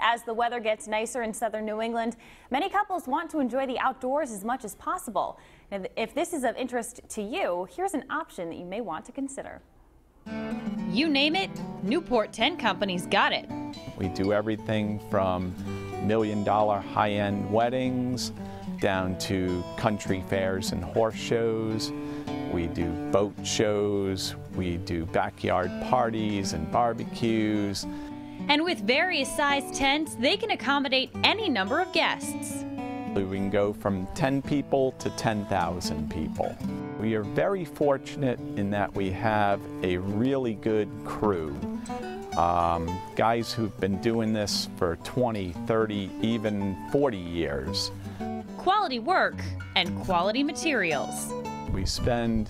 As the weather gets nicer in southern New England, many couples want to enjoy the outdoors as much as possible. And if this is of interest to you, here's an option that you may want to consider. You name it, Newport Tent Company's got it. We do everything from million dollar high end weddings down to country fairs and horse shows. We do boat shows, we do backyard parties and barbecues. And with various size tents, they can accommodate any number of guests. We can go from 10 people to 10,000 people. We are very fortunate in that we have a really good crew. Um, guys who've been doing this for 20, 30, even 40 years. Quality work and quality materials. We spend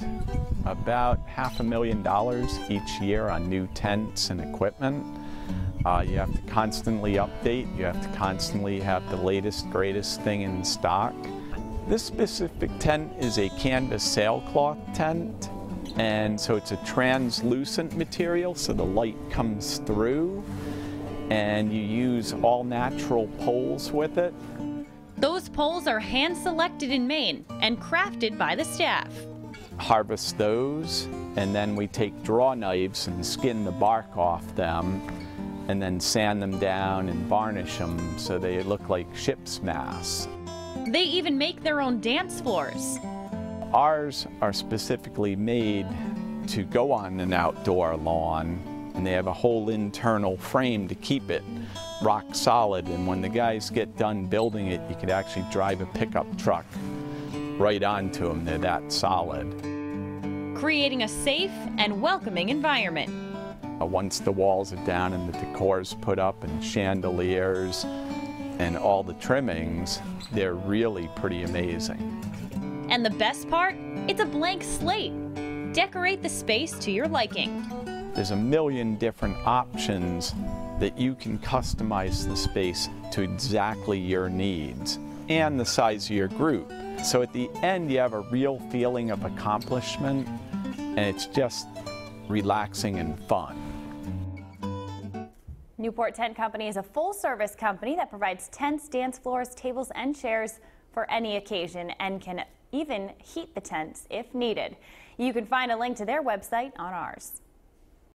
about half a million dollars each year on new tents and equipment. Uh, you have to constantly update, you have to constantly have the latest, greatest thing in stock. This specific tent is a canvas sailcloth tent, and so it's a translucent material, so the light comes through, and you use all natural poles with it. Those poles are hand selected in Maine and crafted by the staff. Harvest those, and then we take draw knives and skin the bark off them and then sand them down and varnish them so they look like ship's masts. They even make their own dance floors. Ours are specifically made to go on an outdoor lawn and they have a whole internal frame to keep it rock solid and when the guys get done building it you could actually drive a pickup truck right onto them they're that solid creating a safe and welcoming environment Uh, once the walls are down and the decor is put up and chandeliers and all the trimmings, they're really pretty amazing. And the best part? It's a blank slate. Decorate the space to your liking. There's a million different options that you can customize the space to exactly your needs and the size of your group. So at the end, you have a real feeling of accomplishment, and it's just relaxing and fun. Newport Tent Company is a full service company that provides tents, dance floors, tables, and chairs for any occasion and can even heat the tents if needed. You can find a link to their website on ours.